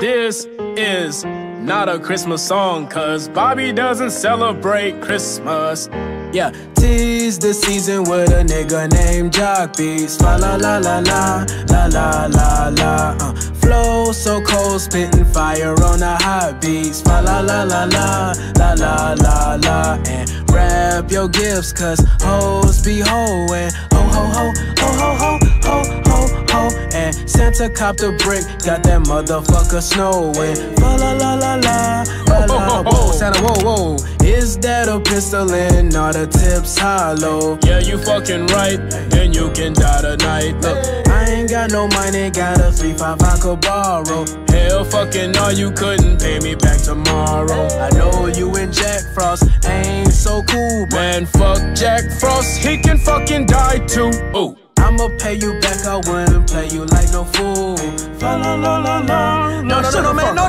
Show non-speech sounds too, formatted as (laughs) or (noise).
This is not a Christmas song, cause Bobby doesn't celebrate Christmas. Yeah, tis the season with a nigga named Jock Beats. Fa la la la la, la la la la. Uh, flow so cold, spitting fire on the hot beats. Fa la la la la, la la la la. And wrap your gifts, cause hoes be hoeing. Ho ho ho, ho ho ho, ho ho ho. Santa copped a brick, got that motherfucker snowing. Fa la la la la, la la. (laughs) Whoa, Santa, whoa whoa. Is that a pistol and all the tips hollow? Yeah, you fucking right, and you can die tonight. Look, I ain't got no money, got a three five I could borrow. Hell fucking no, you couldn't pay me back tomorrow. I know you and Jack Frost ain't so cool, but Man, fuck Jack Frost, he can fucking die too. Ooh. I'ma pay you back, I wouldn't play you like no fool. Fa la la la